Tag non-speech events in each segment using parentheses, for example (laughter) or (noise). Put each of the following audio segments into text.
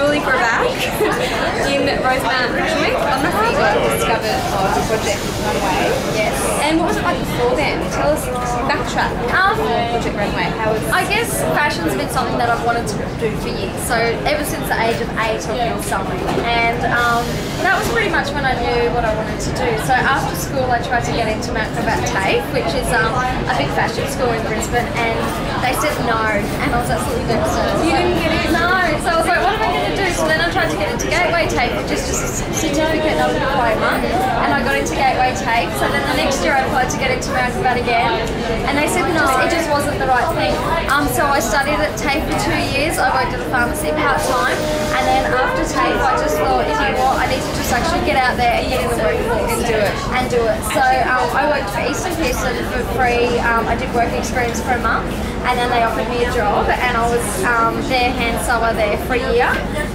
Juli Grbac in Rosemount Fashion Week. I'm not sure you discovered on Project Runway. Yes. And what was it like before then? Tell us, backtrack. Um, Project Runway, how was I guess fashion's been something that I've wanted to do for years. So ever since the age of eight, I've been sewing, and um, that was pretty much when I knew what I wanted to do. So after school, I tried to get into Mount TAFE, which is um, a big fashion school in Brisbane, and they said no, and I was absolutely devastated. You didn't get in? No, so I was like, what am I going to do? So then I tried to get into Gateway TAFE, which is just a certificate, not a diploma, and I got into Gateway TAFE. So then the next year I applied to get into Gravatt again, and they said no, it just wasn't the right thing. Um, so I studied at TAFE for two years. I worked at a pharmacy part time, and then after TAFE, I just thought, you know what, I need to just actually get out there and get in the workforce And do it. and do it. So um, I worked for Easton Pearson for free. Um, I did work experience for a month, and then they offered me a job, and I was um, their hand sewer there for a year.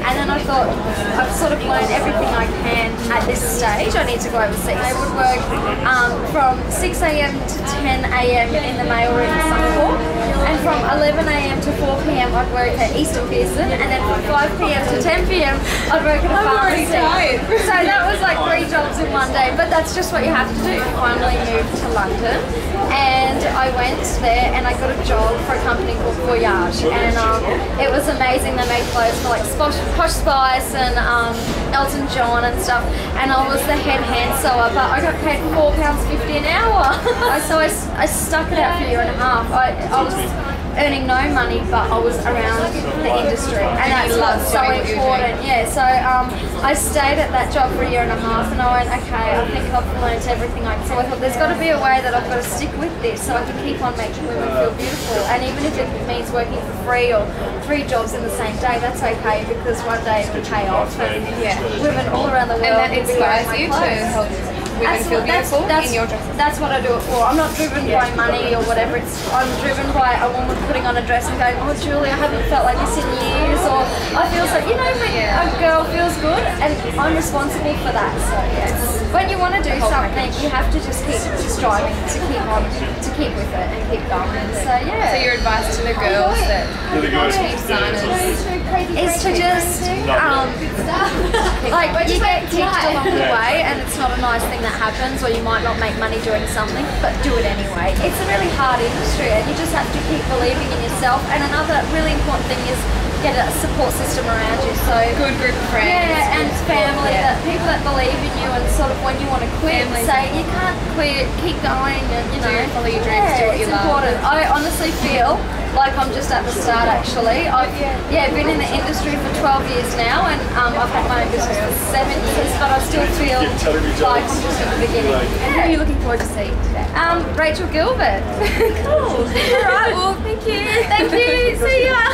And then I thought I've sort of learned everything I can at this stage. I need to go overseas. I would work um, from 6 a.m. to 10 a.m. in the mail room in Singapore, and from 11 a.m. to 4 p.m. I'd work at Easton Pearson, and then from 5 p.m. to 10 p.m. I'd work at a pharmacy. So that was like three jobs in one day, but that's just what you have to do. Finally moved to London, and I went there and I got a job for a company called Voyage, and um, it was amazing. They made clothes for like Posh, Posh Spice and um, Elton John and stuff, and I was the head hand sewer, but I got paid four pounds fifty an hour. (laughs) so I, I stuck it out for a year and a half. I, I was earning no money, but I was around the industry, and that's what's so doing what you were doing. important. Yeah, so um, I stayed at that job for a year and a half, and I went, okay, I think I've learned everything I can. So I thought, there's got to be a way that I've got to stick with this, so I can keep on making women feel beautiful. And even if it means working for free or three jobs in the same day, that's okay because one day it'll pay off, and Yeah. women all around the world. And that inspires you to help women feel what- that's- that's, in your dresses. That's what I do it for. I'm not driven by money or whatever. It's I'm driven by a woman putting on a dress and going, oh Juli, I haven't felt like this in years, or I feel so. You know, when Yeah. a girl feels good, and I'm responsible for that. So yes, when you want to do something, package. you have to just keep striving to keep on, to keep with it and keep going. So yeah. So your advice to the girls that cheap designers is to just um, (laughs) like you get kicked along the way, and it's not a nice thing that happens, or you might not make money doing something, but do it anyway. It's a really hard industry, and you just have to keep believing in yourself. And another really important thing is get a support system around you. So good group of friends. yeah, and family Yeah. that people that believe in you, and sort of when you want to quit, Family. say you can't quit, keep going, and you Do know, it, follow your dreams, yeah, do what you it's love. important. I honestly feel like I'm just at the start. Actually, I've yeah been in the industry for 12 years now, and um, I've had my own business for seven years, but I still feel like I'm just at the beginning. And who are you looking forward to seeing today? Um, Rachel Gilbert. (laughs) cool. (laughs) All right. Well, thank you. thank you, (laughs) see you.